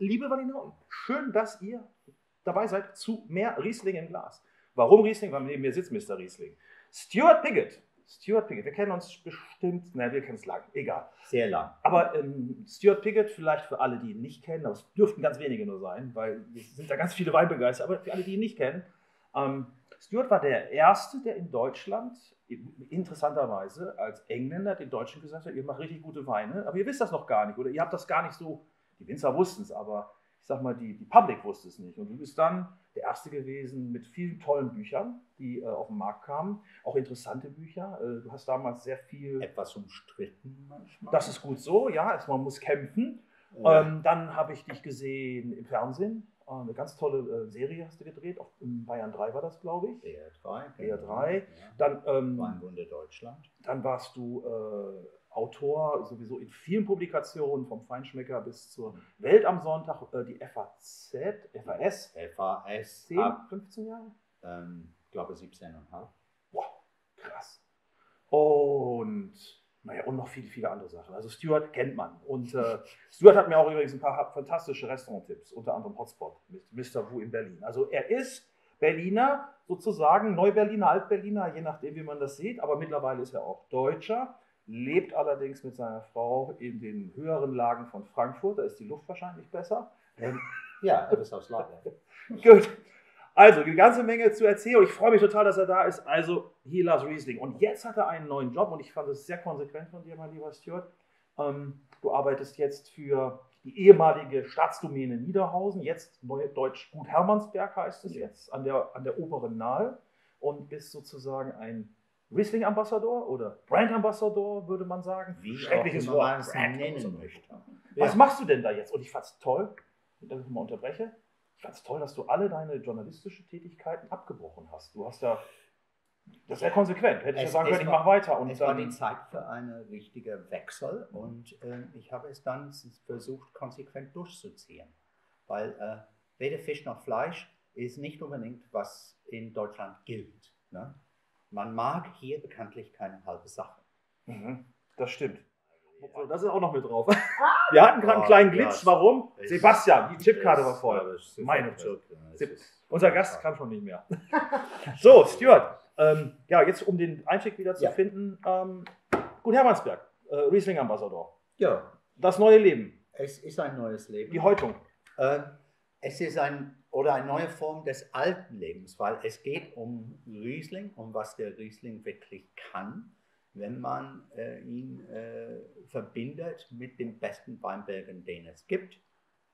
liebe Valinauten, schön, dass ihr dabei seid zu mehr Riesling im Glas. Warum Riesling? Weil neben mir sitzt Mr. Riesling. Stuart Piggott. Stuart Piggott, wir kennen uns bestimmt, nein, wir kennen es lang, egal. Sehr lang. Aber ähm, Stuart Piggott, vielleicht für alle, die ihn nicht kennen, aber es dürften ganz wenige nur sein, weil es sind da ganz viele Weinbegeisterte, aber für alle, die ihn nicht kennen, ähm, Stuart war der Erste, der in Deutschland interessanterweise als Engländer den Deutschen gesagt hat, ihr macht richtig gute Weine, aber ihr wisst das noch gar nicht oder ihr habt das gar nicht so, die Winzer wussten es, aber ich sag mal, die, die Public wusste es nicht. Und du bist dann der Erste gewesen mit vielen tollen Büchern, die äh, auf den Markt kamen, auch interessante Bücher. Äh, du hast damals sehr viel... Etwas umstritten manchmal. Das ist gut so, ja, also man muss kämpfen. Ja. Ähm, dann habe ich dich gesehen im Fernsehen. Äh, eine ganz tolle äh, Serie hast du gedreht. Auf, in Bayern 3 war das, glaube ich. BR3. BR3. Ja. Dann, ähm, Weinwunde Deutschland. Dann warst du äh, Autor, sowieso in vielen Publikationen, vom Feinschmecker bis zur Welt am Sonntag, äh, die FAZ, FAS. FAS. 10, ab, 15 Jahre? Ähm, ich glaube 17,5. Wow, krass. Und naja, und noch viele, viele andere Sachen. Also Stuart kennt man. Und äh, Stuart hat mir auch übrigens ein paar fantastische Restauranttipps, unter anderem Hotspot mit Mr. Wu in Berlin. Also er ist Berliner, sozusagen Neu-Berliner, Alt-Berliner, je nachdem, wie man das sieht, aber mittlerweile ist er auch Deutscher, lebt allerdings mit seiner Frau in den höheren Lagen von Frankfurt, da ist die Luft wahrscheinlich besser. Ähm, ja, er ist aus Lager. Gut. Also, eine ganze Menge zu erzählen. Ich freue mich total, dass er da ist. Also, he loves Riesling. Und jetzt hat er einen neuen Job und ich fand es sehr konsequent von dir, mein lieber Stuart. Ähm, du arbeitest jetzt für die ehemalige Staatsdomäne Niederhausen, jetzt Neudeutsch Gut Hermannsberg heißt es jetzt, an der, an der oberen Nahe und bist sozusagen ein Riesling-Ambassador oder Brand-Ambassador, würde man sagen. Wie Schreckliches Wort. Man es nennen möchte. Was machst du denn da jetzt? Und ich fand es toll, dass ich mal unterbreche. Ich fand es toll, dass du alle deine journalistischen Tätigkeiten abgebrochen hast. Du hast ja, das ist ja konsequent. Hätte ich ja sagen können, ich mache weiter. Und es war die Zeit für einen richtigen Wechsel und äh, ich habe es dann versucht, konsequent durchzuziehen. Weil äh, weder Fisch noch Fleisch ist nicht unbedingt, was in Deutschland gilt. Ne? Man mag hier bekanntlich keine halbe Sache. Mhm, das stimmt. So, das ist auch noch mit drauf. Wir hatten gerade einen kleinen Glitch. Warum? Sebastian, die Chipkarte war voll. Meine Chip. Unser Gast kann schon nicht mehr. so, Stuart. Ähm, ja, jetzt um den Einstieg wieder zu ja. finden. Ähm, gut, Hermannsberg, äh, Riesling Ambassador. Ja. Das neue Leben. Es ist ein neues Leben. Die Häutung. Äh, es ist ein oder eine neue Form des alten Lebens, weil es geht um Riesling, um was der Riesling wirklich kann wenn man äh, ihn äh, verbindet mit den besten Weinbergen, den es gibt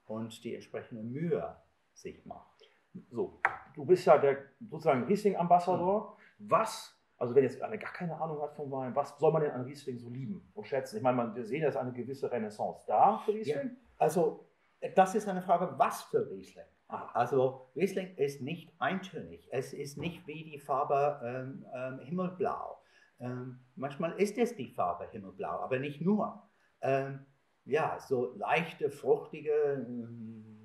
und die entsprechende Mühe sich macht. So, du bist ja der sozusagen Riesling-Ambassador. Mhm. Was, also wenn jetzt einer gar keine Ahnung hat vom Wein, was soll man denn an Riesling so lieben und schätzen? Ich meine, man, wir sehen, da ist eine gewisse Renaissance da für Riesling. Ja, also, das ist eine Frage, was für Riesling? Also Riesling ist nicht eintönig. Es ist nicht wie die Farbe ähm, ähm, Himmelblau. Ähm, manchmal ist es die Farbe Himmelblau, aber nicht nur. Ähm, ja, so leichte, fruchtige ähm,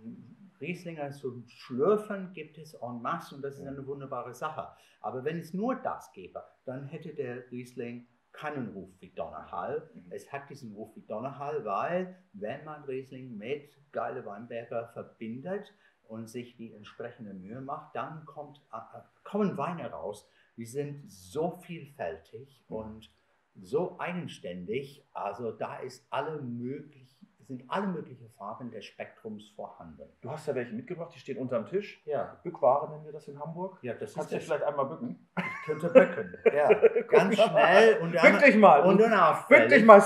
Rieslinger zum Schlürfen gibt es en masse und das ist eine wunderbare Sache. Aber wenn es nur das gäbe, dann hätte der Riesling keinen Ruf wie Donnerhall. Mhm. Es hat diesen Ruf wie Donnerhall, weil wenn man Riesling mit geile Weinberger verbindet und sich die entsprechende Mühe macht, dann kommt, äh, kommen Weine raus, die sind so vielfältig und so eigenständig. Also da ist alle möglich, sind alle möglichen Farben des Spektrums vorhanden. Du hast ja welche mitgebracht, die stehen unterm Tisch. Ja. Bückware nennen wir das in Hamburg. Ja, das Kannst du vielleicht einmal bücken? Ich könnte bücken. Ja. Ganz schnell und. Bück dich mal. Und dann Bück dich mal.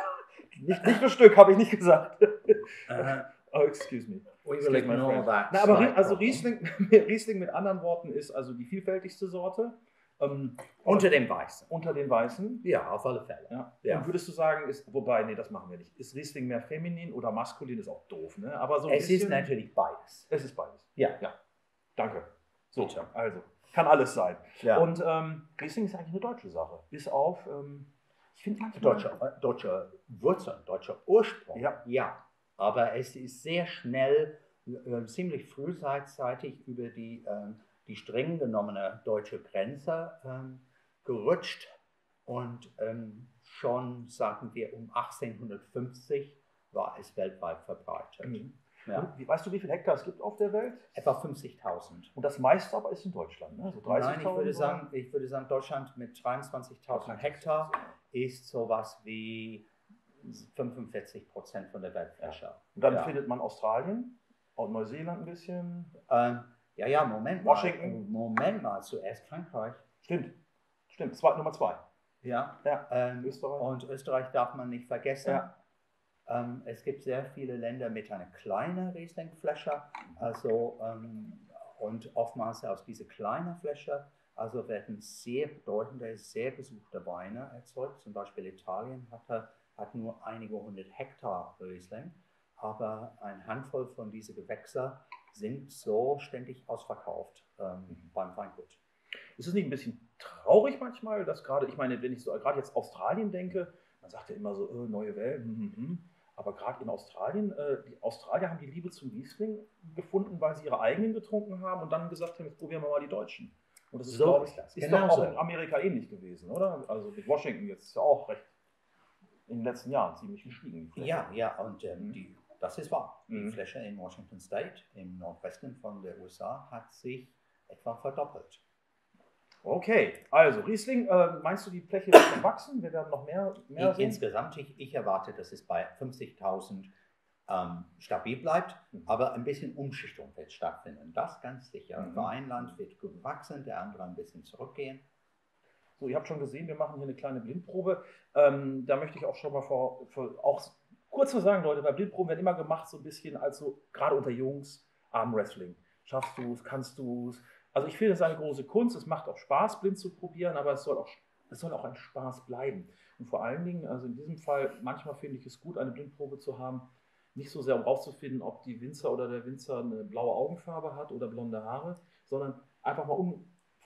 nicht, nicht für Stück, habe ich nicht gesagt. Uh, oh, excuse me. Na, aber also Riesling, Riesling mit anderen Worten ist also die vielfältigste Sorte. Ähm, unter den Weißen. Unter den Weißen? Ja, auf alle Fälle. Ja. ja. Und würdest du sagen, ist, wobei, nee, das machen wir nicht. Ist Riesling mehr feminin oder maskulin? Ist auch doof, ne? Aber so es bisschen, ist natürlich beides. Es ist beides. Ja. Ja. Danke. So, Bitte. also, kann alles sein. Ja. Und ähm, Riesling ist eigentlich eine deutsche Sache. Bis auf, ähm, ich finde manchmal. Deutsche, äh, deutsche Wurzeln, deutscher Ursprung. Ja. ja. Aber es ist sehr schnell, äh, ziemlich frühzeitig über die. Äh, die streng genommene deutsche Grenze ähm, gerutscht und ähm, schon, sagen wir, um 1850 war es weltweit verbreitet. Mhm. Ja. Weißt du, wie viele Hektar es gibt auf der Welt? Etwa 50.000. Und das meiste aber ist in Deutschland, ne? So Nein, ich würde, sagen, ich würde sagen, Deutschland mit 23.000 Hektar ist sowas wie 45 Prozent von der Weltfläche. Ja. Und dann ja. findet man Australien und Neuseeland ein bisschen. Ähm, ja, ja, Moment Washington. mal. Moment mal, zuerst Frankreich. Stimmt, stimmt, zwei, Nummer zwei. Ja, ja. Ähm, Österreich. Und Österreich darf man nicht vergessen. Ja. Ähm, es gibt sehr viele Länder mit einer kleinen Rieslingfläche. Also, ähm, und oftmals aus dieser kleinen Fläche also werden sehr bedeutende, sehr besuchte Weine erzeugt. Zum Beispiel Italien hat, hat nur einige hundert Hektar Riesling, aber eine Handvoll von diesen Gewächsen sind so ständig ausverkauft ähm, beim Weingut. Ist es nicht ein bisschen traurig manchmal, dass gerade, ich meine, wenn ich so gerade jetzt Australien denke, man sagt ja immer so, äh, neue Welt, hm, hm, hm. aber gerade in Australien, äh, die Australier haben die Liebe zum Riesling gefunden, weil sie ihre eigenen getrunken haben und dann gesagt haben, jetzt probieren wir mal die Deutschen. Und das ist, so glaube ich, ist genau doch auch so. in Amerika ähnlich gewesen, oder? Also mit Washington jetzt ist ja auch recht in den letzten Jahren ziemlich gestiegen. Ja, ja, und ähm, mhm. die, das ist wahr. Die mhm. Fläche in Washington State, im Nordwesten von der USA, hat sich etwa verdoppelt. Okay, also Riesling, äh, meinst du, die Fläche wird wachsen? Wir werden noch mehr, mehr sehen? Insgesamt, ich, ich erwarte, dass es bei 50.000 ähm, stabil bleibt, mhm. aber ein bisschen Umschichtung wird stattfinden. Das ganz sicher. Mhm. Für ein Land wird gut wachsen, der andere ein bisschen zurückgehen. So, ihr habt schon gesehen, wir machen hier eine kleine Blindprobe. Ähm, da möchte ich auch schon mal vor, vor, auch kurz zu sagen, Leute, bei Blindproben werden immer gemacht so ein bisschen als so, gerade unter Jungs, Armwrestling. Schaffst du es, kannst du es? Also ich finde, es ist eine große Kunst. Es macht auch Spaß, blind zu probieren, aber es soll auch, es soll auch ein Spaß bleiben. Und vor allen Dingen, also in diesem Fall, manchmal finde ich es gut, eine Blindprobe zu haben, nicht so sehr um rauszufinden, ob die Winzer oder der Winzer eine blaue Augenfarbe hat oder blonde Haare, sondern einfach mal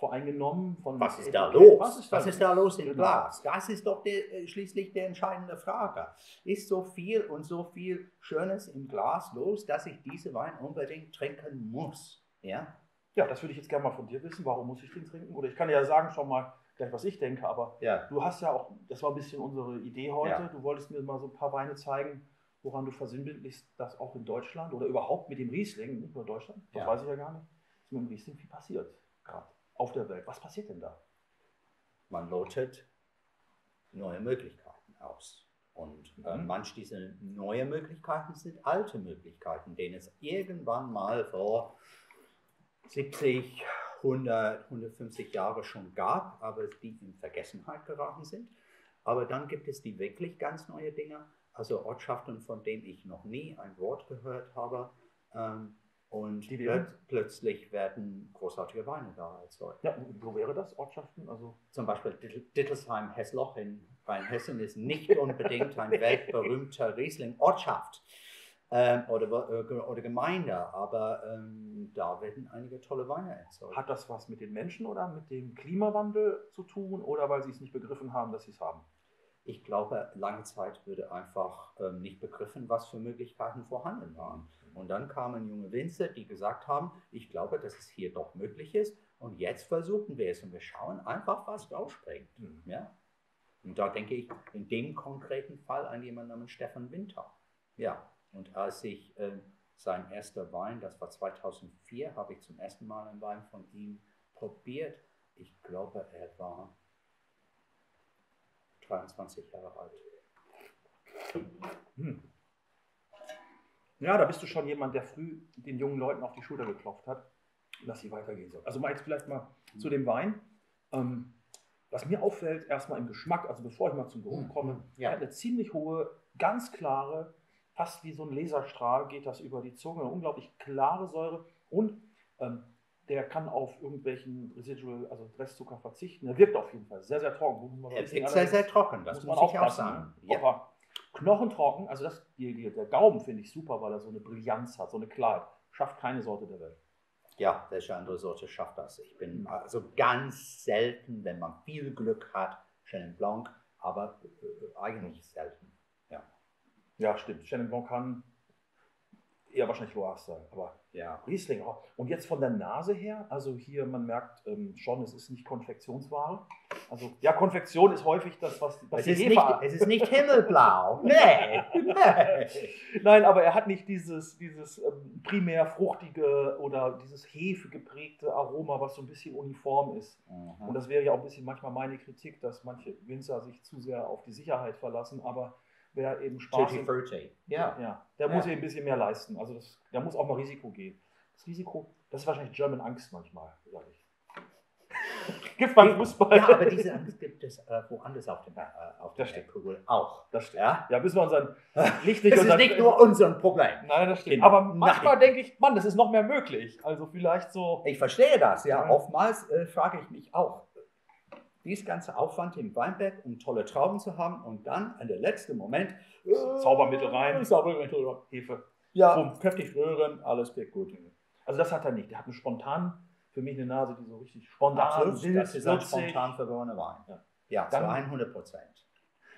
unvoreingenommen von. Was ist da los? Was ist da, Was ist da los im genau. Glas? Das ist doch der, äh, schließlich die entscheidende Frage. Ist so viel und so viel Schönes im Glas los, dass ich diese Wein unbedingt trinken muss? Ja? Ja, das würde ich jetzt gerne mal von dir wissen. Warum muss ich den trinken? Oder ich kann ja sagen schon mal gleich, was ich denke, aber ja. du hast ja auch, das war ein bisschen unsere Idee heute, ja. du wolltest mir mal so ein paar Weine zeigen, woran du versinnbildlichst, dass auch in Deutschland oder überhaupt mit dem Riesling, nicht nur Deutschland, das ja. weiß ich ja gar nicht, ist mit dem Riesling viel passiert, gerade auf der Welt. Was passiert denn da? Man lotet neue Möglichkeiten aus. Und äh, mhm. manch dieser neue Möglichkeiten sind alte Möglichkeiten, denen es irgendwann mal vor 70, 100, 150 Jahre schon gab, aber die in Vergessenheit geraten sind. Aber dann gibt es die wirklich ganz neue Dinge, also Ortschaften, von denen ich noch nie ein Wort gehört habe. Ähm, und plöt plötzlich werden großartige Weine da erzeugt. Ja, wo wäre das, Ortschaften? Also Zum Beispiel Dittelsheim-Hessloch in Rheinhessen ist nicht unbedingt ein weltberühmter Riesling-Ortschaft ähm, oder, äh, oder Gemeinde, aber ähm, da werden einige tolle Weine erzeugt. Hat das was mit den Menschen oder mit dem Klimawandel zu tun oder weil sie es nicht begriffen haben, dass sie es haben? ich glaube, lange Zeit würde einfach ähm, nicht begriffen, was für Möglichkeiten vorhanden waren. Und dann kamen junge Winzer, die gesagt haben, ich glaube, dass es hier doch möglich ist. Und jetzt versuchen wir es und wir schauen einfach, was rausspringt. Mhm. Ja? Und da denke ich in dem konkreten Fall an jemanden namens Stefan Winter. Ja, und als ich äh, sein erster Wein, das war 2004, habe ich zum ersten Mal einen Wein von ihm probiert. Ich glaube, er war 22 Jahre alt. Hm. Ja, da bist du schon jemand, der früh den jungen Leuten auf die Schulter geklopft hat, dass sie weitergehen sollen. Also mal jetzt vielleicht mal mhm. zu dem Wein. Ähm, was mir auffällt, erstmal im Geschmack, also bevor ich mal zum Geruch hm. komme, ja. er hat eine ziemlich hohe, ganz klare, fast wie so ein Laserstrahl geht das über die Zunge, eine unglaublich klare Säure und ähm, der kann auf irgendwelchen Residual, also Restzucker verzichten. Der wirkt auf jeden Fall sehr, sehr trocken. Er wirkt sehr, sehr trocken, das muss, muss man auch sagen. Ja. Knochentrocken, also das, die, die, der Gaumen finde ich super, weil er so eine Brillanz hat, so eine Klarheit. Schafft keine Sorte der Welt. Ja, welche andere Sorte schafft das? Ich bin also ganz selten, wenn man viel Glück hat, Chenin Blanc, aber äh, eigentlich selten. Ja. ja, stimmt. Chenin Blanc kann eher wahrscheinlich Loire-Style, aber Ja. Riesling auch. Und jetzt von der Nase her, also hier, man merkt ähm, schon, es ist nicht Konfektionsware. Also, ja, Konfektion ist häufig das, was, was Es die ist, Hefe nicht, es ist nicht himmelblau. Nee. nee. Nein, aber er hat nicht dieses, dieses ähm, primär fruchtige oder dieses hefegeprägte Aroma, was so ein bisschen uniform ist. Und Mhm. das wäre ja auch ein bisschen manchmal meine Kritik, dass manche Winzer sich zu sehr auf die Sicherheit verlassen, aber wer eben Spaß Frutti. Ja. ja, der Ja. muss eben ein bisschen mehr leisten. Also das, der muss auch mal Risiko gehen. Das Risiko, das ist wahrscheinlich German Angst manchmal, sage ich. Gibt beim Fußball. ja, aber diese Angst gibt es äh, woanders auf dem, äh, auf der Das. Kugel auch. Das stimmt. Ja? Ja, müssen wir unseren Licht Das ist unseren- nicht nur unser Problem. Nein, das stimmt. Genau. Aber manchmal Nein. denke ich, Mann, das ist noch mehr möglich. Also vielleicht so. Ich verstehe das, ja. Ja. Oftmals äh, frage ich mich auch, dieses ganze Aufwand im Weinberg, um tolle Trauben zu haben und dann an der letzten Moment äh, Zaubermittel rein. Zaubermittel. Hefe. Ja, Bumm. kräftig rühren, alles wird gut. Also das hat er nicht. Der hat eine spontan, für mich eine Nase, die so richtig spontan, Absolut, wild, das ist ein spontan vergorener Wein. Ja. Ja, Dann- zu 100 Prozent.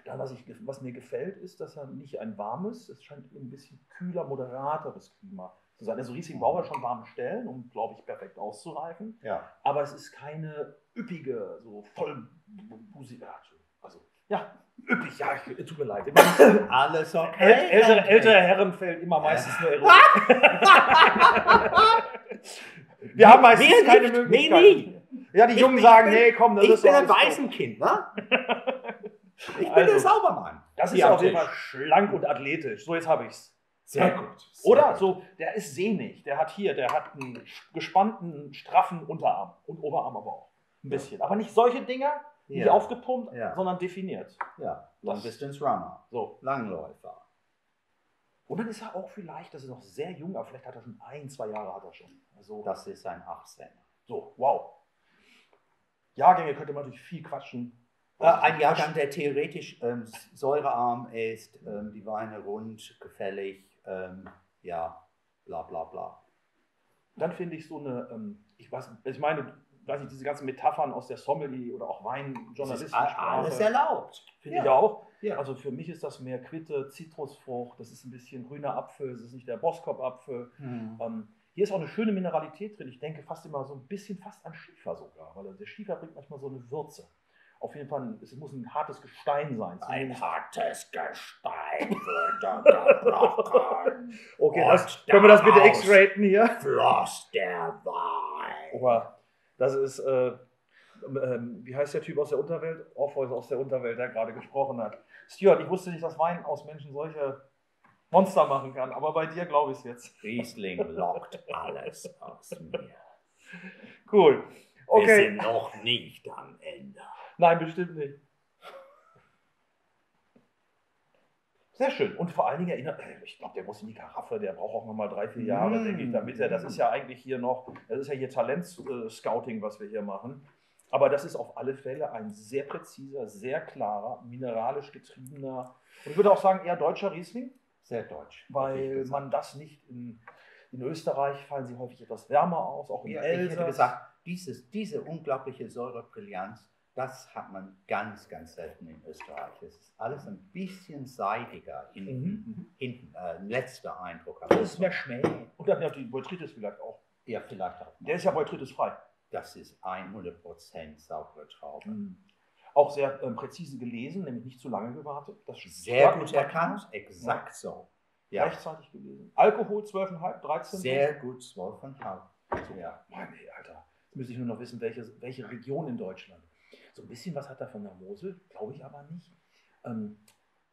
Dann, was, ich, was mir gefällt, ist, dass er nicht ein warmes, es scheint ein bisschen kühler, moderateres Klima zu sein. Also Riesling braucht er schon warme Stellen, um, glaube ich, perfekt auszureifen. Ja. Aber es ist keine üppige, so voll also ja, üppig, ja, ich, tut mir leid. Immer, Alles okay. äl, ältere, ältere Herren fällt immer meistens nur Erotik. Wir haben meistens Wir keine nicht, Möglichkeit. wir nicht. Ja, die Ich- Jungen ich sagen, bin- nee, komm, das Ich ist bin doch ein alles so. Waisenkind, ne? Ich bin Also, der Saubermann. Das ist auf jeden. Fall schlank und athletisch. So, jetzt habe ich's. Sehr Ja. gut. Sehr Oder gut. so, der ist sehnig. Der hat hier, der hat einen gespannten, straffen Unterarm und Oberarm aber auch. Ein bisschen. Aber nicht solche Dinger, nicht Ja. aufgepumpt, Ja. sondern definiert. Ja, Long Distance Runner, So. Langläufer. Und dann ist er auch vielleicht, das ist noch sehr jung, aber vielleicht hat er schon ein, zwei Jahre hat er schon. Also, Das ist ein 18. so, wow. Jahrgänge könnte man natürlich viel quatschen. Äh, ein Jahrgang, der theoretisch ähm, säurearm ist, ähm, die Weine rund, gefällig, ähm, ja, bla bla bla. Dann finde ich so eine, ähm, ich weiß, ich meine, weiß nicht, diese ganzen Metaphern aus der Sommelier oder auch Das ist Weinjournalisten. alles erlaubt. Finde ich auch. Ja. Also für mich ist das mehr Quitte, Zitrusfrucht, das ist ein bisschen grüner Apfel, es ist nicht der Boskop-Apfel. Hm. Ähm, hier ist auch eine schöne Mineralität drin. Ich denke fast immer so ein bisschen fast an Schiefer sogar, weil der Schiefer bringt manchmal so eine Würze. Auf jeden Fall, es muss ein hartes Gestein sein. Ein hartes Gestein gebrochen. Okay, das, können wir das bitte X-raten hier? Floss der Wein. Oha, das ist, äh, ähm, wie heißt der Typ aus der Unterwelt? Orpheus aus der Unterwelt, der gerade gesprochen hat. Stuart, ich wusste nicht, dass Wein aus Menschen solche Monster machen kann, aber bei dir glaube ich es jetzt. Riesling lockt alles aus mir. Cool. Wir Okay. sind noch nicht am Ende. Nein, bestimmt nicht. Sehr schön. Und vor allen Dingen erinnert, äh, ich glaube, der muss in die Karaffe, der braucht auch nochmal drei, vier Jahre, Mm. denke ich, damit er, das ist ja eigentlich hier noch, das ist ja hier Talent-Scouting, was wir hier machen. Aber das ist auf alle Fälle ein sehr präziser, sehr klarer, mineralisch getriebener und ich würde auch sagen eher deutscher Riesling, Sehr deutsch. weil man das nicht in, in Österreich fallen sie häufig etwas wärmer aus, auch in Ja, ich hätte Elsass. gesagt, dieses, diese unglaubliche Säurebrillanz, das hat man ganz, ganz selten in Österreich. Es ist alles ein bisschen seidiger hinten. Mhm. hinten äh, letzter Eindruck. Das ist mehr Schmäh. Und dann ja die Botrytis vielleicht auch. Ja, vielleicht auch. Der ist ja Botrytis frei. Das ist 100% saubere Traube. Mhm. Auch sehr ähm, präzise gelesen, nämlich nicht zu lange gewartet. Das Sehr gut erkannt, exakt so. Ja, Rechtzeitig gelesen. Alkohol 12,5, 13. sehr gut, 12,5. Ja. Mann, ey, Alter. Jetzt müsste ich nur noch wissen, welche, welche Region in Deutschland. So ein bisschen was hat er von der Mosel, glaube ich aber nicht. Ähm,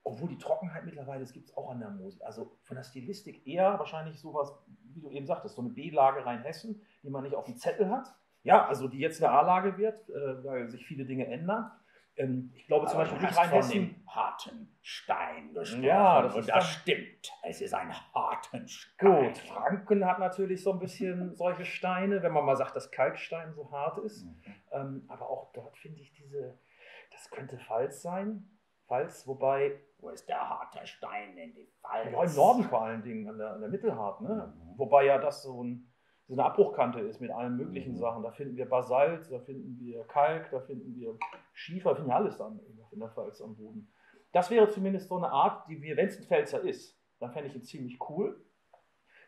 obwohl die Trockenheit mittlerweile, das gibt es auch an der Mosel. Also von der Stilistik eher wahrscheinlich sowas, wie du eben sagtest, so eine B-Lage Rheinhessen, die man nicht auf dem Zettel hat. Ja, also die jetzt eine A-Lage wird, äh, weil sich viele Dinge ändern. Ähm, ich glaube zum Beispiel nicht von dem harten Stein gesprochen. Ja, das und das stimmt. Es ist ein harten Stein. Gut, Franken hat natürlich so ein bisschen solche Steine, wenn man mal sagt, dass Kalkstein so hart ist. Mhm. Ähm, aber auch dort finde ich diese, das könnte Pfalz sein. Pfalz, wobei, Wo ist der harte Stein in die Pfalz? ja, im Norden vor allen Dingen, an der, an der Mittelhart, ne? Mhm. Wobei ja das so, ein, so eine Abbruchkante ist mit allen möglichen Mhm. Sachen. Da finden wir Basalt, da finden wir Kalk, da finden wir Schiefer, finden wir alles an, in der Pfalz am Boden. Das wäre zumindest so eine Art, die wir, wenn es ein Pfälzer ist, dann fände ich ihn ziemlich cool.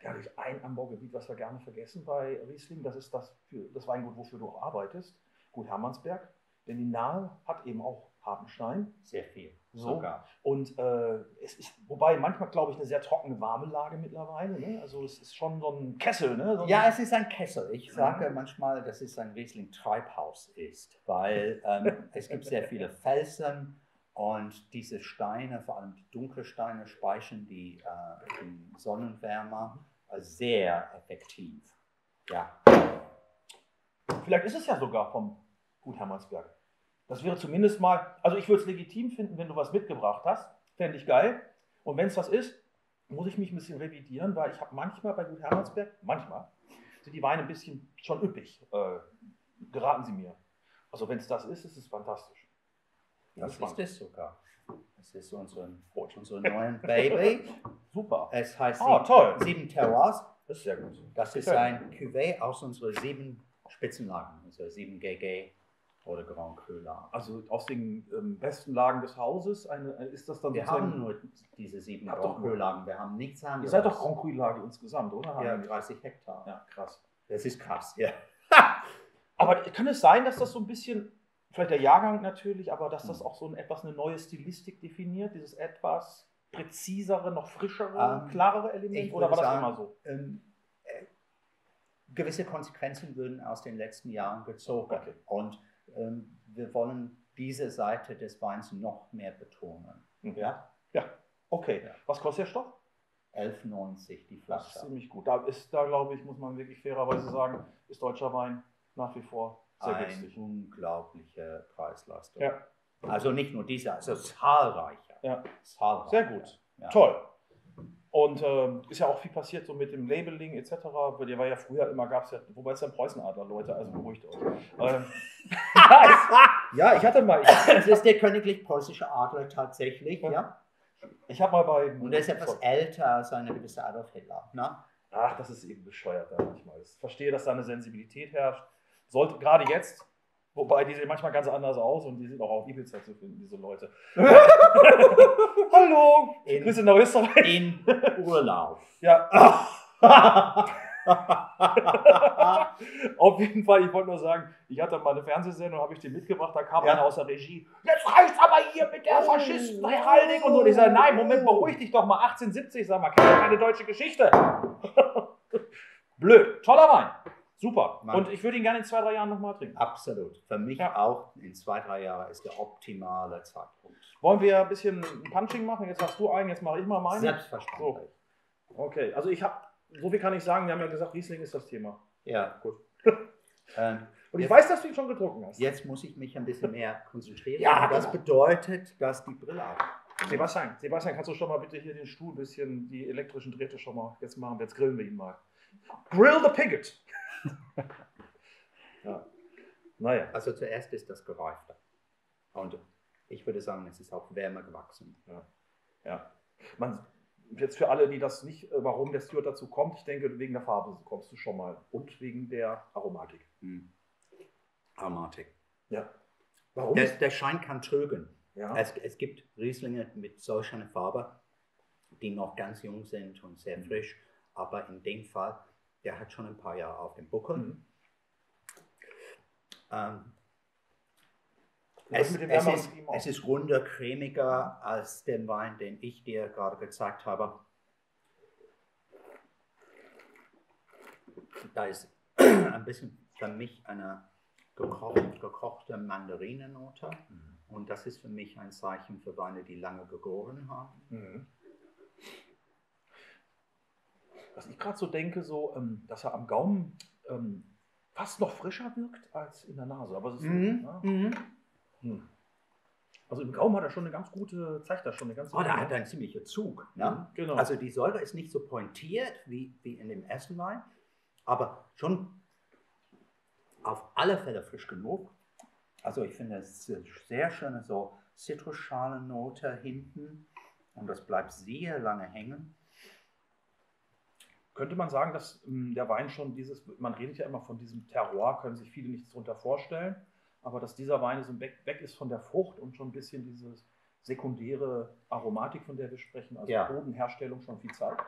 Ja, durch ein Anbaugebiet, was wir gerne vergessen bei Riesling, das ist das, für, das Weingut, wofür du auch arbeitest. Gut Hermannsberg. Denn die Nahe hat eben auch Hartenstein. Sehr viel. So. Sogar. Und äh, es ist, wobei manchmal, glaube ich, eine sehr trockene, warme Lage mittlerweile. Ne? Also es ist schon so ein Kessel. Ne? So ja, es ist ein Kessel. Ich sage mhm. manchmal, dass es ein Riesling-Treibhaus ist, weil ähm, es gibt sehr viele Felsen und diese Steine, vor allem die dunklen Steine, speichern die, äh, die Sonnenwärme sehr effektiv. Ja. Vielleicht ist es ja sogar vom Gut Hermannsberg. Das wäre zumindest mal, also ich würde es legitim finden, wenn du was mitgebracht hast. Fände ich geil. Und wenn es was ist, muss ich mich ein bisschen revidieren, weil ich habe manchmal bei Gut Hermannsberg, manchmal, sind die Weine ein bisschen schon üppig. Äh, geraten sie mir. Also wenn es das ist, ist es fantastisch. Das ist es sogar. Das ist unsere, unsere neuen Baby. Super. Es heißt oh, sieben, toll. sieben Terroirs. Das ist sehr gut. Das ist ein Cuvée aus unseren sieben Spitzenlagen, also sieben GG oder Grand Cru Lagen. Also aus den ähm, besten Lagen des Hauses, eine, ist das dann Wir haben nur diese sieben Grand Cru Lagen, wir haben nichts anderes. Ihr seid doch Grand Cru Lage insgesamt, oder? Ja, 30 Hektar. Ja, krass. Das ist krass, ja. aber kann es sein, dass das so ein bisschen, vielleicht der Jahrgang natürlich, aber dass das hm. auch so ein, etwas eine neue Stilistik definiert, dieses etwas präzisere, noch frischere, ähm, klarere Element, oder war das sagen, immer so? Ähm, äh, gewisse Konsequenzen würden aus den letzten Jahren gezogen. Okay. Und wir wollen diese Seite des Weins noch mehr betonen. Mhm. Ja? Ja, okay. Ja. Was kostet der Stoff? 11,90 die Flasche. Das ist ziemlich gut. Da ist, da glaube ich, muss man wirklich fairerweise sagen, ist deutscher Wein nach wie vor sehr Ein günstig. unglaubliche Preisleistung. Ja. Also nicht nur dieser, also zahlreicher. Ja. zahlreicher. Sehr gut. Ja. Toll. Und äh, ist ja auch viel passiert so mit dem Labeling etc. Der war ja früher immer, gab es ja, wobei es ja Preußenadler, Leute, also beruhigt euch. Ähm, ja, ich hatte mal. Das ist der königlich preußische Adler tatsächlich, ja. ja. Ich habe mal bei. Und er ist etwas älter als eine gewisse Adolf Hitler, ne? Ach, das ist eben bescheuert da manchmal. Ich verstehe, dass da eine Sensibilität herrscht. Sollte gerade jetzt, Wobei die sehen manchmal ganz anders aus und die sind auch auf Ibiza zu finden, diese Leute. Hallo! In, Grüße nach Österreich. In Urlaub. Ja. auf jeden Fall, ich wollte nur sagen, ich hatte mal eine Fernsehsendung, habe ich die mitgebracht, da kam ja. einer aus der Regie. Jetzt reicht's aber hier mit der Faschisten-Heraldik und so. Und ich sage, nein, Moment, beruhig dich doch mal. 1870, sag mal, kennt keine deutsche Geschichte? Blöd. Toller Wein. Super. Mann. Und ich würde ihn gerne in zwei, drei Jahren nochmal trinken. Absolut. Für mich ja. auch in zwei, drei Jahren ist der optimale Zeitpunkt. Wollen wir ein bisschen Punching machen? Jetzt hast du einen, jetzt mache ich mal meinen. Selbstverständlich. So. Okay, also ich habe, so viel kann ich sagen, wir haben ja gesagt, Riesling ist das Thema. Ja. Gut. ähm, und ich jetzt, weiß, dass du ihn schon getrunken hast. Jetzt muss ich mich ein bisschen mehr konzentrieren. ja, das genau. bedeutet, dass die Brille ab. Sebastian, Sebastian, kannst du schon mal bitte hier den Stuhl ein bisschen, die elektrischen Drähte schon mal, jetzt machen jetzt grillen wir ihn mal. Grill the Pigot ja. Naja. Also zuerst ist das gereifter. Und ich würde sagen, es ist auch wärmer gewachsen. Ja. ja. Man, jetzt für alle, die das nicht, äh, warum der Steward dazu kommt, ich denke, wegen der Farbe kommst du schon mal. Und wegen der Aromatik. Hm. Aromatik. Ja. Warum? Der, der Schein kann trügen. Ja. Es, es gibt Rieslinge mit solch einer Farbe, die noch ganz jung sind und sehr frisch. Aber in dem Fall der hat schon ein paar Jahre auf dem Buckel. Mhm. Ähm, es, es, ist, es, ist, runder, cremiger als der Wein, den ich dir gerade gezeigt habe. Da ist ein bisschen für mich eine gekocht, gekochte Mandarinennote. Mhm. Und das ist für mich ein Zeichen für Weine, die lange gegoren haben. Mhm was ich gerade so denke, so, ähm, dass er am Gaumen ähm, fast noch frischer wirkt als in der Nase. Aber es ist mhm. so, ja. mhm. hm. Also im Gaumen hat er schon eine ganz gute, zeigt er schon eine ganz Oh, da hat er einen ziemlichen Zug. Ne? Mhm, genau. Also die Säure ist nicht so pointiert wie, wie in dem ersten Wein, aber schon auf alle Fälle frisch genug. Also ich finde es sehr schöne so Zitrusschalennote hinten und das bleibt sehr lange hängen. Könnte man sagen, dass ähm, der Wein schon dieses, man redet ja immer von diesem Terroir, können sich viele nichts darunter vorstellen, aber dass dieser Wein so weg, weg ist von der Frucht und schon ein bisschen diese sekundäre Aromatik, von der wir sprechen, also ja. Bodenherstellung schon viel zeigt?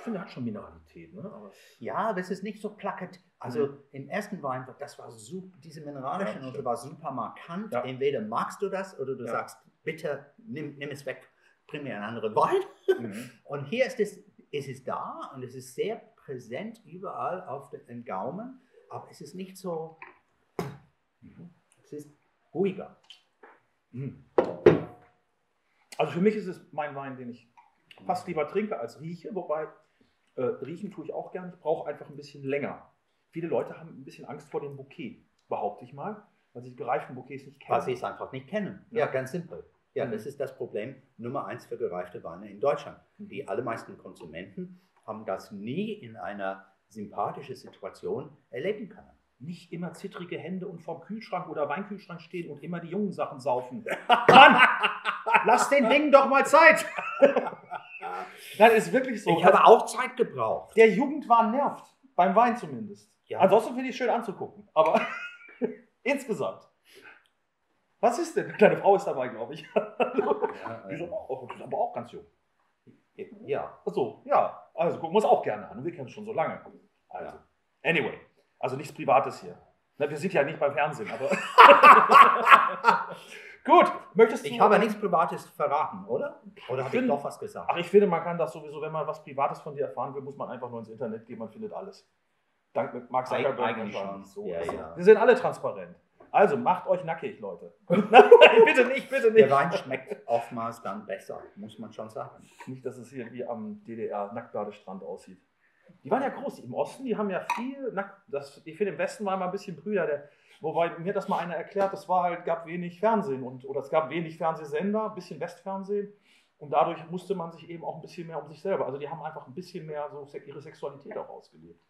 Ich finde, er hat schon Mineralität. Ne? Aber Ja, aber es ist nicht so plakat. Also im ersten Wein, das war super, diese mineralische Ja, Note war super markant. Ja. Entweder magst du das oder du Ja. sagst, bitte nimm, nimm es weg, bring mir einen anderen Wein. Mhm. Und hier ist es, es ist da und es ist sehr präsent überall auf den Gaumen, aber es ist nicht so, es ist ruhiger. Mhm. Also für mich ist es mein Wein, den ich fast lieber trinke als rieche, wobei äh, riechen tue ich auch gerne. Ich brauche einfach ein bisschen länger. Viele Leute haben ein bisschen Angst vor dem Bouquet, behaupte ich mal, weil sie die gereiften Bouquets nicht kennen. Weil sie es einfach nicht kennen. Ja, Ja. ganz simpel. Ja, Mhm. das ist das Problem Nummer eins für gereifte Weine in Deutschland. Mhm. Die allermeisten Konsumenten haben das nie in einer sympathischen Situation erleben können. nicht immer zittrige Hände und vorm Kühlschrank oder Weinkühlschrank stehen und immer die jungen Sachen saufen. Mann, lass den Dingen doch mal Zeit. Nein, ist wirklich so. Ich habe auch Zeit gebraucht. der Jugendwahn nervt, beim Wein zumindest. Ja. Ansonsten finde ich es schön anzugucken, aber insgesamt. Was ist denn? Deine Frau ist dabei, glaube ich. Ja, Die ist aber auch, aber ganz jung. ja. Achso, ja. Also gucken wir uns auch gerne an. Wir kennen es schon so lange. Also, anyway. Also nichts Privates hier. Na, wir sind ja nicht beim Fernsehen, aber. Gut, möchtest du. Ich habe nichts Privates verraten, oder? Oder habe ich doch was gesagt? Ach, ich finde, man kann das sowieso, wenn man was Privates von dir erfahren will, muss man einfach nur ins Internet gehen, man findet alles. Dank Mark Zuckerberg eigentlich schon. So, Ja, also, ja. Wir sind alle transparent. Also macht euch nackig, Leute. Nein, bitte nicht, bitte Der nicht. Wein schmeckt oftmals dann besser, muss man schon sagen. Nicht, dass es hier wie am DDR-Nacktbadestrand aussieht. Die waren ja groß im Osten, die haben ja viel nackt. Das, ich finde, im Westen war immer ein bisschen brüder. Der, wobei mir das mal einer erklärt, es war halt, gab wenig Fernsehen und oder es gab wenig Fernsehsender, ein bisschen Westfernsehen. Und dadurch musste man sich eben auch ein bisschen mehr um sich selber. Also die haben einfach ein bisschen mehr so ihre Sexualität auch ausgelebt.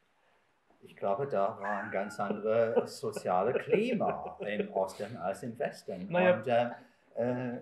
Ich glaube, da war ein ganz anderes soziales Klima im Osten als im Westen. Naja. Und, äh, äh,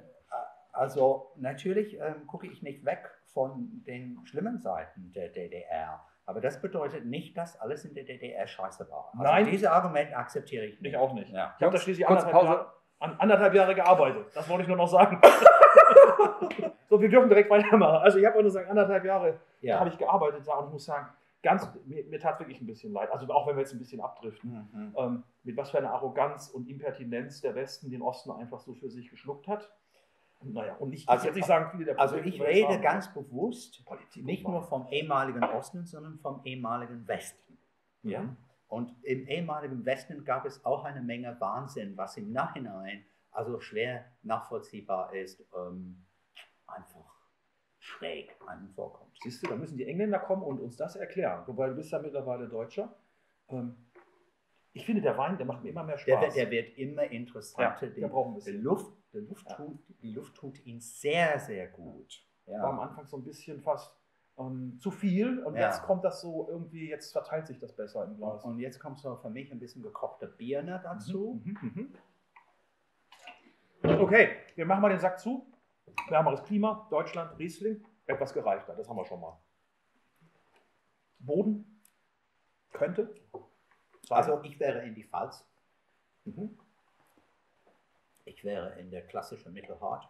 also natürlich ähm, gucke ich nicht weg von den schlimmen Seiten der DDR. Aber das bedeutet nicht, dass alles in der DDR scheiße war. Also Nein. Dieses Argument akzeptiere ich nicht. Ich auch nicht. Ja. Ich habe da schließlich anderthalb an, anderthalb Jahre gearbeitet. Das wollte ich nur noch sagen. so, wir dürfen direkt weitermachen. Also ich habe nur sagen, anderthalb Jahre Ja. habe ich gearbeitet da und ich muss sagen, ganz, mir, mir tat wirklich ein bisschen leid. Also auch wenn wir jetzt ein bisschen abdriften, Mhm. ähm, mit was für einer Arroganz und Impertinenz der Westen den Osten einfach so für sich geschluckt hat. Naja, und ich, Also- ich sagen, viele der Also ich rede haben, ganz bewusst Politik nicht nur vom ehemaligen Osten, sondern vom ehemaligen Westen. Ja. Und im ehemaligen Westen gab es auch eine Menge Wahnsinn, was im Nachhinein also schwer nachvollziehbar ist, ähm, einfach schräg einem vorkommt. Siehst du, da müssen die Engländer kommen und uns das erklären. Wobei du bist ja mittlerweile Deutscher. Ähm, ich finde, der Wein, der macht mir immer mehr Der, Spaß. wird- der wird immer ja, interessanter. der die, braucht ein bisschen. Luft, die, Luft Ja. tut, die Luft tut ihn sehr, sehr gut. war am Ja. Anfang so ein bisschen fast ähm, zu viel und Ja. jetzt kommt das so irgendwie, jetzt verteilt sich das besser im Glas. Und jetzt kommt so für mich ein bisschen gekochte Birne dazu. Mhm, mhm, mhm. Okay, wir machen mal den Sack zu. Wärmeres Klima, Deutschland, Riesling, etwas gereifter, das haben wir schon mal. Boden könnte. Also ich wäre in die Pfalz. Mhm. Ich wäre in der klassischen Mittelhart.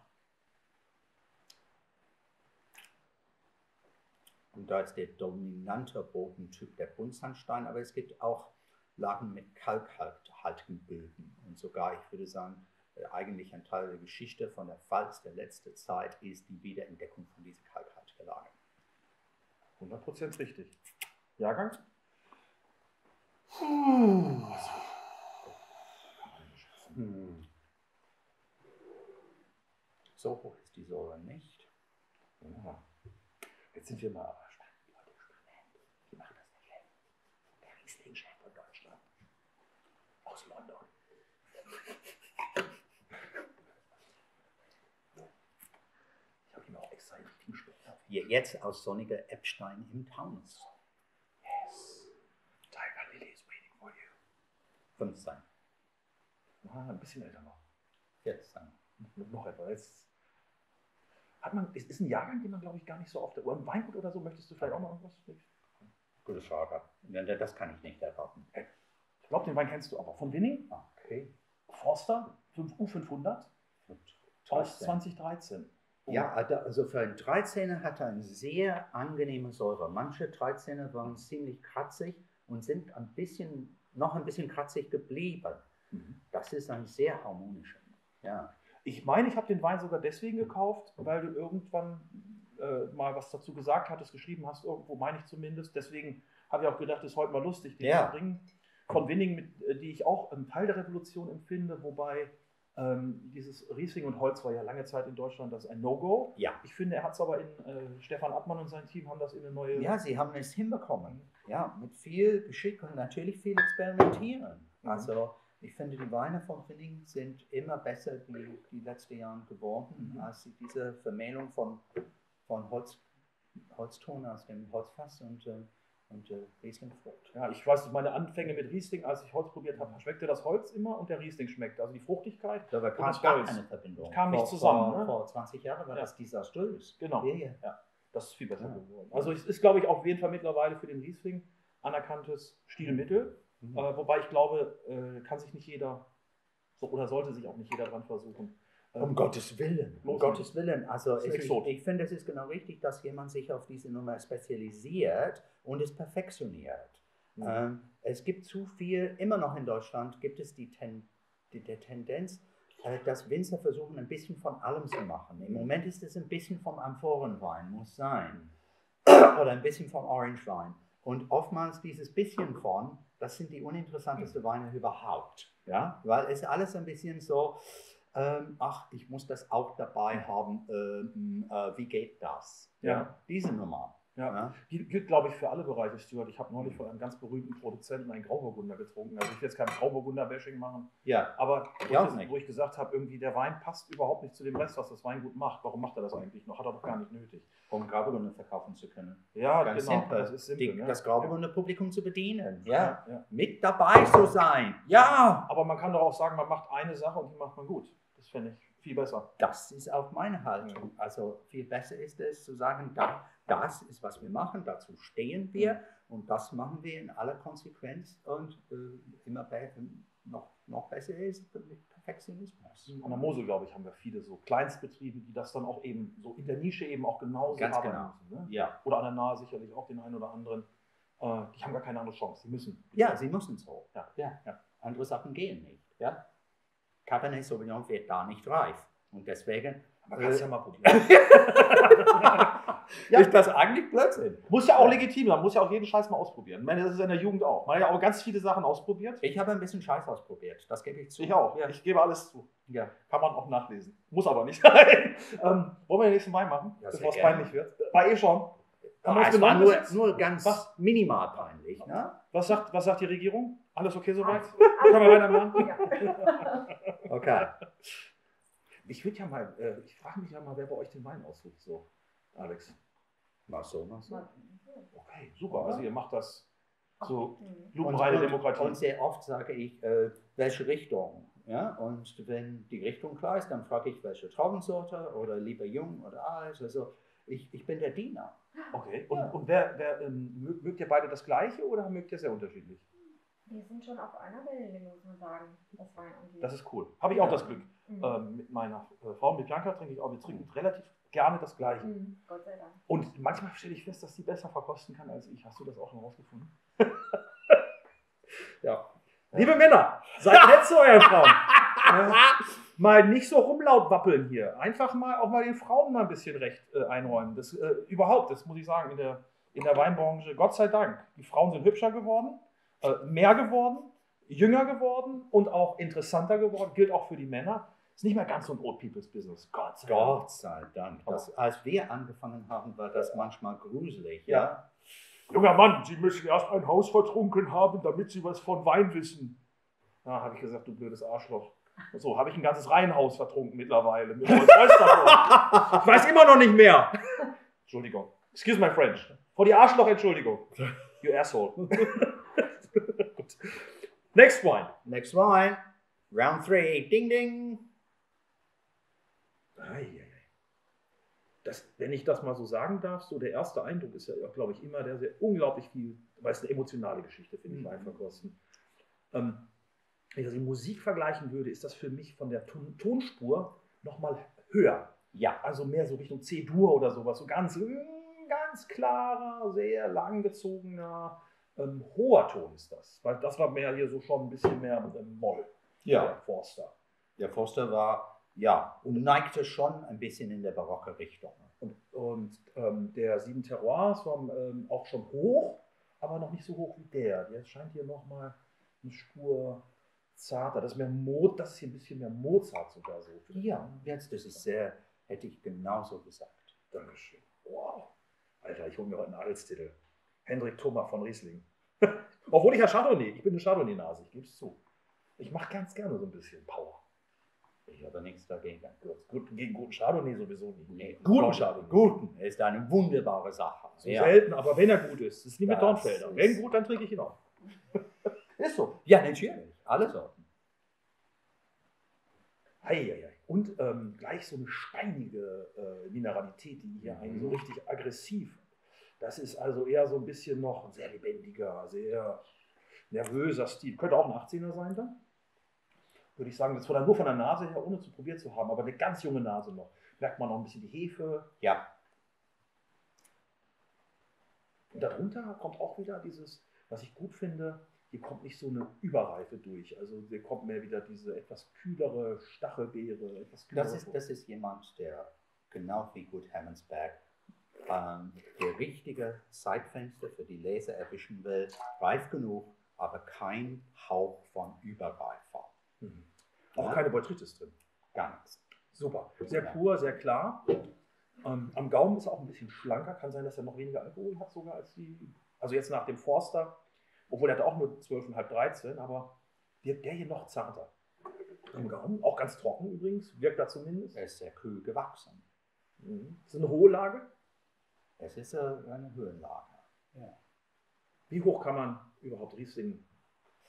Und da ist der dominante Bodentyp der Buntsandstein, aber es gibt auch Lagen mit kalkhaltigen Böden. Und sogar, ich würde sagen, äh, eigentlich ein Teil der Geschichte von der Pfalz der letzten Zeit ist die Wiederentdeckung von diesen kalkhaltigen Lagen. 100% richtig. Jahrgang? Hm. So hoch ist die Säure nicht. Ja. Jetzt sind wir mal aber spannend. Leute, spannend. Die machen das nicht schlecht. Der Riesling-Chef von Deutschland. Aus London. Ich habe ihm auch extra einen richtigen. Je- Jetzt aus sonniger Epstein im Taunus. Yes. Tiger Lily is waiting for you. 15, Ah, ein bisschen älter noch. 14. Noch etwas. Jetzt hat man, ist, ist ein Jahrgang, den man, glaube ich, gar nicht so auf der Uhr. Im Weingut oder so möchtest du vielleicht auch mal irgendwas? Gute Frage. Das kann ich nicht erwarten. Ich glaube, den Wein kennst du aber. Von Winning, Okay. Forster, 5 U500 aus 2013. Ja, also für einen 13er hat er eine sehr angenehme Säure. Manche 13er waren ziemlich kratzig und sind ein bisschen, noch ein bisschen kratzig geblieben. Mhm. Das ist ein sehr harmonischer. Ja. Ich meine, ich habe den Wein sogar deswegen gekauft, weil du irgendwann äh, mal was dazu gesagt hattest, geschrieben hast, irgendwo meine ich zumindest. Deswegen habe ich auch gedacht, es ist heute mal lustig, den ja. zu bringen. Von Winning, mit, äh, die ich auch einen Teil der Revolution empfinde, wobei ähm, dieses Riesling und Holz war ja lange Zeit in Deutschland das ein No-Go. Ja. Ich finde, er hat es aber in, äh, Stefan Abmann und sein Team haben das in eine neue. Ja, sie haben es hinbekommen. Ja, mit viel Geschick und natürlich viel Experimentieren. Mhm. Also, ich finde, die Weine von Winning sind immer besser die, die letzten Jahre geworden, mhm. als diese Vermählung von, von Holz, Holzton aus dem Holzfass und. Äh, und äh, Riesling Frucht. Ja, ich weiß, meine Anfänge mit Riesling, als ich Holz probiert habe, schmeckte das Holz immer und der Riesling schmeckt. Also die Fruchtigkeit. Da kam das gar keine Verbindung. Das kam nicht vor, zusammen. Vor, ne? vor 20 Jahren war ja. das desaströs. Genau. Ja, das ist viel besser geworden. Also es ist, glaube ich, auf jeden Fall mittlerweile für den Riesling anerkanntes Stilmittel. Mhm. Äh, wobei ich glaube, äh, kann sich nicht jeder so, oder sollte sich auch nicht jeder dran versuchen. Um Gottes Willen. Um Gottes Willen. Also ich, ich, finde, es ist genau richtig, dass jemand sich auf diese Nummer spezialisiert und es perfektioniert. Mhm. Ähm, es gibt zu viel, immer noch in Deutschland gibt es die, Ten, die, die Tendenz, äh, dass Winzer versuchen, ein bisschen von allem zu machen. Im Moment ist es ein bisschen vom Amphorenwein, muss sein. Oder ein bisschen vom Orangewein. Und oftmals dieses bisschen von, das sind die uninteressantesten Weine überhaupt. Ja? Weil es alles ein bisschen so, ähm, ach, ich muss das auch dabei haben, ähm, äh, wie geht das? Ja. ja. Diese Nummer. Ja. ja. Gilt, glaube ich, für alle Bereiche, Stuart. Ich habe neulich von einem ganz berühmten Produzenten einen Grauburgunder getrunken. Also ich will jetzt kein Grauburgunder-Bashing machen. Ja. Aber ja, wo, ich, wo ich gesagt habe, irgendwie der Wein passt überhaupt nicht zu dem Rest, was das Weingut macht. Warum macht er das eigentlich noch? Hat er doch gar nicht nötig. Um Grauburgunder verkaufen zu können. Ja, Ganz genau. Simpel. Das ist simpel. Die, ne? Das Grauburgunder-Publikum zu bedienen. Ja. ja. Mit dabei zu sein. Ja. Aber man kann doch auch sagen, man macht eine Sache und die macht man gut. Das finde ich viel besser. Das ist auch meine Haltung. Also viel besser ist es zu sagen, da, das ist, was wir machen, dazu stehen wir und das machen wir in aller Konsequenz und äh, immer noch, noch besser ist mit Perfektionismus. An der Mosel, glaube ich, haben wir viele so Kleinstbetriebe, die das dann auch eben so in der Nische eben auch genauso Ganz arbeiten genau. müssen. Ne? Ja. Oder an der Nahe sicherlich auch den einen oder anderen. Äh, die haben gar keine andere Chance, sie müssen. Ja, sie müssen so. Ja. Ja. ja. Andere Sachen gehen nicht. Ja. Cabernet Sauvignon wird da nicht reif. Und deswegen. Man kann es äh, ja mal probieren. ja. Ist das eigentlich Blödsinn? Muss ja auch legitim sein, muss ja auch jeden Scheiß mal ausprobieren. Ich meine, das ist in der Jugend auch. Man hat ja auch ganz viele Sachen ausprobiert. Ich habe ein bisschen Scheiß ausprobiert, das gebe ich zu. Ich auch, ja. ich gebe alles zu. Ja. Kann man auch nachlesen. Muss aber nicht sein. ähm, wollen wir den nächsten Wein machen, ja, bevor es peinlich wird? War eh schon. Ah, es war nur, nur ganz was? minimal peinlich. Ne? Was, sagt, was sagt die Regierung? Alles okay soweit? Können wir weitermachen? okay. Ich würde ja mal, äh, ich frage mich ja mal, wer bei euch den Wein aussucht, so, Alex. Mach so, mach so. Okay, super. Also ihr macht das so lupenreine Demokratie. Und sehr oft sage ich, äh, welche Richtung. Ja? Und wenn die Richtung klar ist, dann frage ich, welche Traubensorte oder lieber jung oder alt. Also ich, ich bin der Diener. Okay. Und, ja. und wer, wer ähm, mögt ihr beide das Gleiche oder mögt ihr sehr unterschiedlich? Wir sind schon auf einer Wellenlänge, muss man sagen, was Wein angeht. Das ist cool. Habe ich auch das Glück. Mhm. Ähm, mit meiner äh, Frau, mit Bianca trinke ich auch, wir trinken relativ gerne das Gleiche. Mhm. Gott sei Dank. Und manchmal stelle ich fest, dass sie besser verkosten kann als ich. Hast du das auch schon rausgefunden? ja. Liebe Männer, seid nett zu euren Frauen. äh, mal nicht so rumlaut wappeln hier. Einfach mal auch mal den Frauen mal ein bisschen Recht äh, einräumen. Das, äh, überhaupt, das muss ich sagen, in der, in der Weinbranche, Gott sei Dank. Die Frauen sind hübscher geworden mehr geworden, jünger geworden und auch interessanter geworden. Gilt auch für die Männer. Ist nicht mehr ganz so ein Old People's Business. Gott sei Dank. Gott sei Dank. Das, als wir angefangen haben, war das manchmal gruselig. Ja. ja. Junger Mann, Sie müssen erst ein Haus vertrunken haben, damit Sie was von Wein wissen. Ja, habe ich gesagt, du blödes Arschloch. So, habe ich ein ganzes Reihenhaus vertrunken mittlerweile. Mit ich weiß immer noch nicht mehr. Entschuldigung. Excuse my French. Vor die Arschloch, Entschuldigung. You asshole. Next one. Next one. Round three. Ding, ding. Das, wenn ich das mal so sagen darf, so der erste Eindruck ist ja, glaube ich, immer der sehr unglaublich viel, weil es eine emotionale Geschichte, finde ich, mhm. Weinverkosten. Ähm, wenn ich das in Musik vergleichen würde, ist das für mich von der Ton Tonspur nochmal höher. Ja. Also mehr so Richtung C-Dur oder sowas. So ganz, ganz klarer, sehr langgezogener, ähm, hoher Ton ist das. Weil das war mehr hier so schon ein bisschen mehr ähm, Moll. Der Forster. Der Forster war, ja, und neigte schon ein bisschen in der barocke Richtung. Und, und ähm, der Sieben Terroirs war ähm, auch schon hoch, aber noch nicht so hoch wie der. Der scheint hier nochmal eine Spur zarter. Das ist, mehr Mo das ist hier ein bisschen mehr Mozart sogar so. Ja, jetzt, das ist sehr, hätte ich genauso gesagt. Dankeschön. Wow. Alter, ich hole mir heute einen Adelstitel. Hendrik Thomas von Riesling. Obwohl ich ja Chardonnay, ich bin eine Chardonnay-Nase, ich gebe es zu. Ich mache ganz gerne so ein bisschen Power. Ich habe nichts dagegen. Gut, gegen guten Chardonnay sowieso nicht. Nee, Guten Chardonnay. Guten ist eine wunderbare Sache. So selten, aber wenn er gut ist, das ist wie mit Dornfelder. Wenn gut, dann trinke ich ihn auch. ist so. Ja, natürlich. Alle Sorten. Heieiei. Und ähm, gleich so eine steinige äh, Mineralität, die hier einen so richtig aggressiv. Das ist also eher so ein bisschen noch ein sehr lebendiger, sehr nervöser Stil. Könnte auch ein 18er sein dann. Würde ich sagen, das war dann nur von der Nase her, ohne zu probiert zu haben, aber eine ganz junge Nase noch. Merkt man noch ein bisschen die Hefe. Ja, Und darunter kommt auch wieder dieses, was ich gut finde, hier kommt nicht so eine Überreife durch. Also hier kommt mehr wieder diese etwas kühlere Stachelbeere, etwas kühlere das ist, das ist jemand, der genau wie Gut Hammondsberg der richtige Zeitfenster für die Leser erwischen will, reif genug, aber kein Hauch von Überreifer. Mhm. Auch Ja. keine Botrytis drin. Gar nichts. Super. Sehr Ja. pur, sehr klar. Ähm, am Gaumen ist er auch ein bisschen schlanker. Kann sein, dass er noch weniger Alkohol hat, sogar als die. Also jetzt nach dem Forster, obwohl er hat auch nur 12,5, 13, aber wirkt der hier noch zarter. Am Gaumen, auch ganz trocken übrigens, wirkt er zumindest. Er ist sehr kühl gewachsen. Mhm. Das ist eine hohe Lage. Es ist eine Höhenlage. Ja. Wie hoch kann man überhaupt Riesling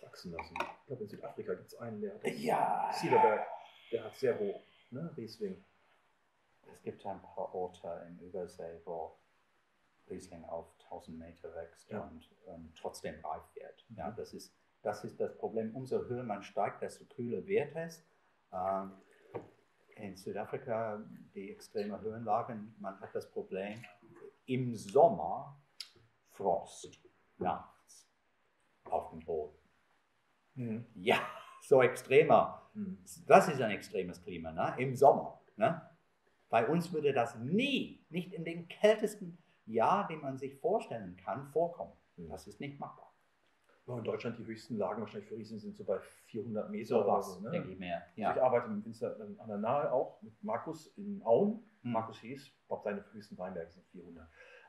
wachsen lassen? Ich glaube, in Südafrika gibt es einen, der hat das- Ja. Cederberg, der hat sehr hoch, ne? Riesling. Es gibt ein paar Orte in Übersee, wo Riesling auf 1000 Meter wächst Ja. und ähm, trotzdem reif wird. Ja, Mhm. das, ist, das ist das Problem. Umso höher man steigt, desto kühler wird es. Ähm, in Südafrika die extreme Höhenlagen, man hat das Problem im Sommer Frost nachts auf dem Boden. Mhm. Ja, so extremer. Mhm. Das ist ein extremes Klima, ne? im Sommer. Ne? Bei uns würde das nie, nicht in den kältesten Jahr, den man sich vorstellen kann, vorkommen. Mhm. Das ist nicht machbar. Ja, in Deutschland die höchsten Lagen wahrscheinlich für Riesling sind so bei 400 Meter So oder was, so. Ne? denke ich. Ich Ja. arbeite mit dem Winzer an der Nahe auch, mit Markus in Auen. Hm. Markus ich glaube, seine höchsten Weinberge sind 400.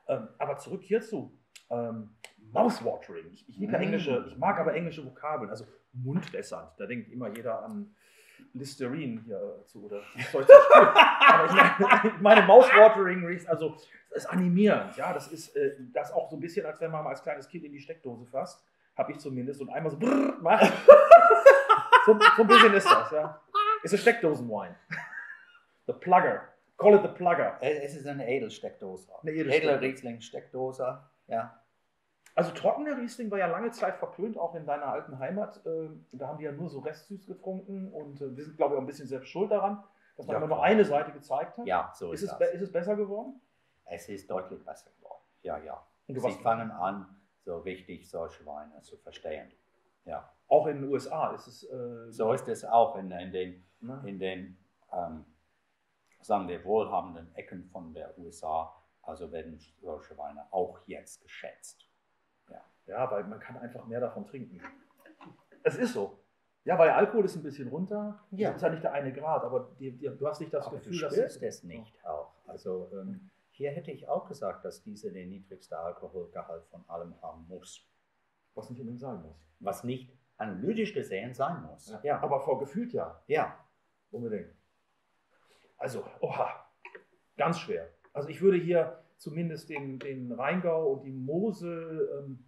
Ähm, aber zurück hierzu. Ähm, Mouthwatering. Ich, ich, liebe Mm. englische, ich mag aber englische Vokabeln, also mundwässernd. Da denkt immer jeder an Listerine hier zu oder Zeug zu. Aber ich meine, meine Mouthwatering riecht, also das ist animierend. Ja, das ist äh, das auch so ein bisschen, als wenn man mal als kleines Kind in die Steckdose fasst. Habe ich zumindest und einmal so brrr macht. so, so ein bisschen ist das, ja. Ist ein Steckdosenwein. The Plugger. Call it the Plugger. Es ist eine Edelsteckdose. Eine Edelsteckdose. Edle Riesling-Steckdose. Ja. Also trockener Riesling war ja lange Zeit verpönt, auch in deiner alten Heimat. Ähm, Da haben die ja nur so restsüß getrunken und äh, wir sind, glaube ich, auch ein bisschen selbst schuld daran, dass man Ja, immer nur klar. eine Seite gezeigt hat. ja, so Ist ist, es, ist es besser geworden? Es ist deutlich besser geworden. Ja, ja. Und Sie fangen an, so richtig solche Weine zu verstehen. Ja. Auch in den USA ist es. Äh, So ist es auch in, in den ne? in den, ähm, sagen wir, wohlhabenden Ecken von der USA. Also werden solche Weine auch jetzt geschätzt. Ja, weil man kann einfach mehr davon trinken. Es ist so. Ja, weil Alkohol ist ein bisschen runter. Ja. Das ist ja nicht der eine Grad, aber die, die, du hast nicht das Aber Gefühl, du dass es nicht auch. Also ähm, hier hätte ich auch gesagt, dass diese den niedrigsten Alkoholgehalt von allem haben muss. Was nicht unbedingt sein muss. Was nicht analytisch gesehen sein muss. Ja. Aber vor gefühlt ja. ja. Unbedingt. Also, oha, ganz schwer. Also ich würde hier zumindest den, den Rheingau und die Mosel, ähm,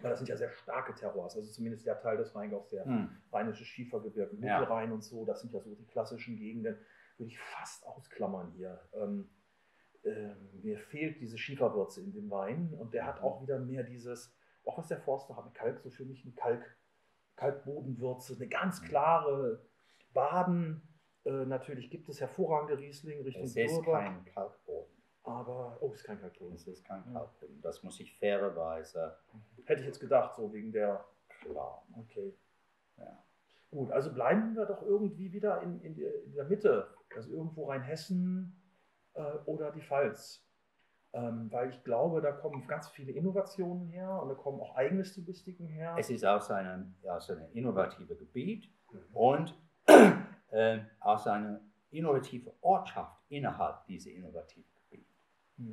weil das sind ja sehr starke Terroirs, also zumindest der Teil des Rheingaus, der Hm. rheinische Schiefergebirge, Ja. Mittelrhein und so, das sind ja so die klassischen Gegenden, würde ich fast ausklammern hier. Ähm, ähm, mir fehlt diese Schieferwürze in dem Wein und der hat auch wieder mehr dieses, auch was der Forster hat, eine Kalk, so für mich eine Kalk, Kalkbodenwürze, eine ganz klare Baden, äh, natürlich gibt es hervorragende Riesling Richtung Es ist Durba, kein Kalkboden. aber oh, ist kein Kalkon. Es ist kein. Kalkboden. Das muss ich fairerweise Hätte ich jetzt gedacht, so wegen der. klar. Okay. Ja. Gut, also bleiben wir doch irgendwie wieder in, in, der, in der Mitte, also irgendwo Rheinhessen äh, oder die Pfalz. Ähm, weil ich glaube, da kommen ganz viele Innovationen her und da kommen auch eigene Stilistiken her. Es ist aus einem, aus einem innovativen Gebiet Mhm. und äh, aus einer innovativen Ortschaft innerhalb dieser innovativen Gebiete.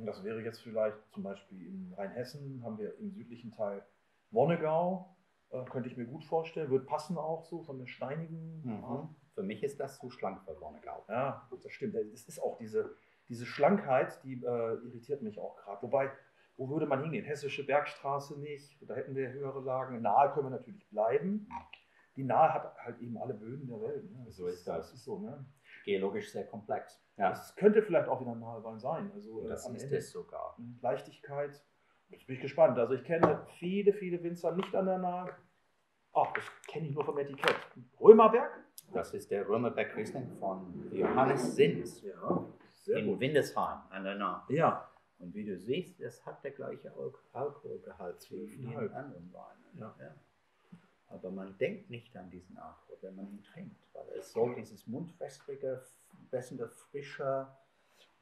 Das wäre jetzt vielleicht zum Beispiel in Rheinhessen, haben wir im südlichen Teil Wonnegau, äh, könnte ich mir gut vorstellen, wird passen auch so von der steinigen. Mhm. Für mich ist das zu schlank für Wonnegau. Ja, das stimmt. Es ist auch diese, diese Schlankheit, die äh, irritiert mich auch gerade. Wobei, wo würde man hingehen? Hessische Bergstraße nicht, da hätten wir höhere Lagen. Nahe können wir natürlich bleiben. Die Nahe hat halt eben alle Böden der Welt. Ne? So ist das. Das ist so, ne? Geologisch sehr komplex. Ja, Das könnte vielleicht auch wieder Nahewein sein. Also äh, das am ist Ende es sogar. Leichtigkeit. Jetzt bin ich gespannt. Also ich kenne viele, viele Winzer nicht an der Nahe. Ach, das kenne ich nur vom Etikett. Römerberg? Das ist der Römerbeck Riesling von Johannes Sins Ja, sehr in Windesheim an der Nahe. Ja, Und wie du siehst, es hat der gleiche Al Alkoholgehalt wie in den 12,5. anderen Weinen. Ja. Aber man denkt nicht an diesen Alkohol, wenn man ihn trinkt, weil es so dieses mundwässrige, bessende, frische,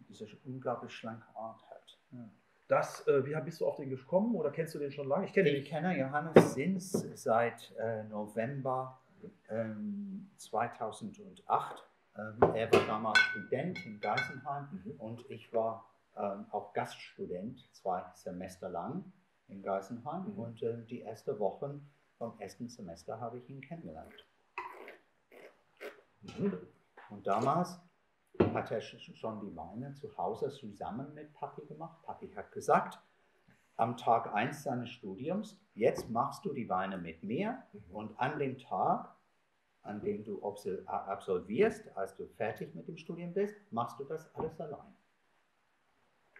diese unglaublich schlanke Art hat. Ja. das, äh, wie bist du auf den gekommen oder kennst du den schon lange? Ich kenne Ich kenne Johannes Sins seit äh, November ähm, 2008. Ähm, er war damals Student in Geisenheim Mhm. und ich war ähm, auch Gaststudent zwei Semester lang in Geisenheim Mhm. und äh, die ersten Wochen vom ersten Semester habe ich ihn kennengelernt. Mhm. Und damals hat er sch- schon die Weine zu Hause zusammen mit Papi gemacht. Papi hat gesagt, am Tag 1 seines Studiums, jetzt machst du die Weine mit mir Mhm. und an dem Tag, an dem du absolvierst, als du fertig mit dem Studium bist, machst du das alles allein.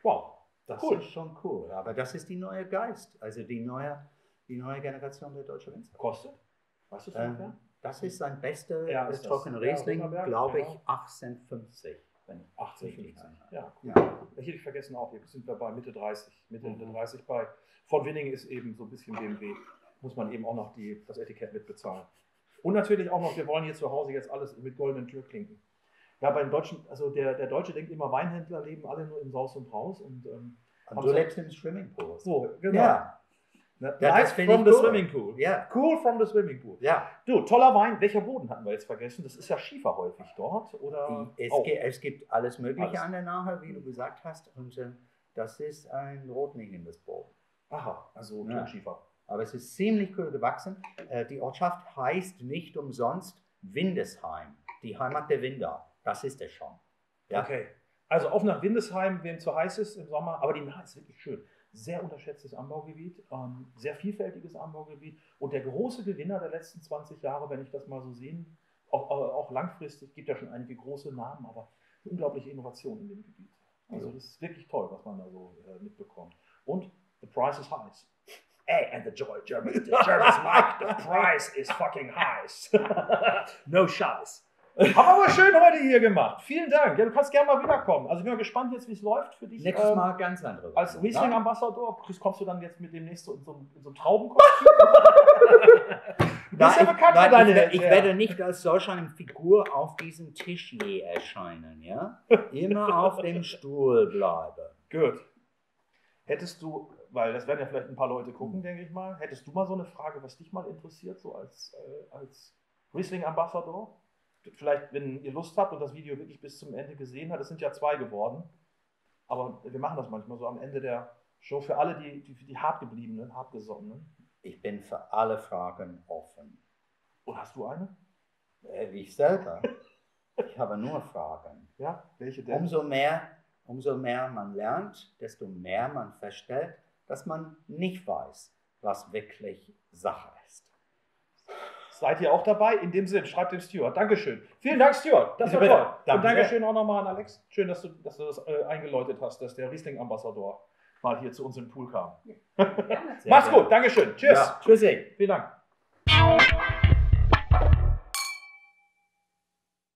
Wow, Das Cool. ist schon cool. Aber das ist die neue Geist, also die neue, die neue Generation der deutschen Winzer. kostet? Weißt du es? Ähm, das ist sein bester Ja, trockener Ja, Riesling, Römerberg, glaube ich, genau. 1850. Wenn ich 18, richtig 50. erinnere. Ja, cool. Ja. Ich hätte ich vergessen auch, hier sind wir bei Mitte 30, Mitte, Mitte Mhm. 30 bei. Von Winning ist eben so ein bisschen BMW, muss man eben auch noch die, das Etikett mitbezahlen. Und natürlich auch noch, wir wollen hier zu Hause jetzt alles mit goldenen Türklinken. Ja, beim Deutschen, also der, der Deutsche denkt immer, Weinhändler leben alle nur im Saus und Braus und ähm, Und du lebst im Swimmingpool. so, genau. Ja, Ne? Ja, finde from the cool. swimming pool. ja, Cool from the swimming pool. ja. Du, toller Wein. Welcher Boden hatten wir jetzt vergessen? Das ist ja Schiefer häufig dort, oder? Es, Auch. ge- es gibt alles Mögliche Alles. an der Nahe, wie du gesagt hast. Und äh, das ist ein rotliegенdes Boden. Aha, also Ja. Tonschiefer. Aber es ist ziemlich cool gewachsen. Äh, die Ortschaft heißt nicht umsonst Windesheim, die Heimat der Winder. Das ist es schon. Ja. Okay. Also auf nach Windesheim, wem zu heiß ist im Sommer, aber die Nahe ist wirklich schön. Sehr unterschätztes Anbaugebiet, ähm, sehr vielfältiges Anbaugebiet und der große Gewinner der letzten 20 Jahre, wenn ich das mal so sehen, auch, auch auch langfristig, gibt ja schon einige große Namen, aber unglaubliche Innovation in dem Gebiet. Also das ist wirklich toll, was man da so äh, mitbekommt. Und the price is high. Hey, and the joy German, the Germans like the price is fucking high. no scheiß. Haben wir aber schön heute hier gemacht. Vielen Dank. Ja, du kannst gerne mal wiederkommen. Also ich bin mal gespannt jetzt, wie es läuft für dich. Nächstes ähm, Mal ganz andere. Als Weine, Riesling? Ambassador Chris, kommst du dann jetzt mit demnächst so in so, einem- in so einem Traubenkostüm? du bist ja bekannt für deine ich, ich ja. werde nicht als solch eine Figur auf diesem Tisch je erscheinen, ja? Immer auf dem Stuhl bleiben. Gut. Hättest du, weil das werden ja vielleicht ein paar Leute gucken, denke ich mal, hättest du mal so eine Frage, was dich mal interessiert, so als, äh, als Riesling Ambassador? Vielleicht, wenn ihr Lust habt und das Video wirklich bis zum Ende gesehen habt, es sind ja zwei geworden, aber wir machen das manchmal so am Ende der Show für alle, die, die, die hartgebliebenen, hartgesonnenen. Ich bin für alle Fragen offen. Und hast du eine? Äh, wie ich selber. Ich habe nur Fragen. Ja, welche denn? Umso mehr, umso mehr man lernt, desto mehr man feststellt, dass man nicht weiß, was wirklich Sache ist. Seid ihr auch dabei? In dem Sinn, schreibt dem Stuart. Dankeschön. Vielen Dank, Stuart. Das war Bitte, toll. danke Und Dankeschön auch nochmal an Alex. Schön, dass du, dass du das äh, eingeläutet hast, dass der Riesling-Ambassador mal hier zu uns im Pool kam. Macht's gerne. gut. Dankeschön. Tschüss. Ja, tschüssi. Vielen Dank.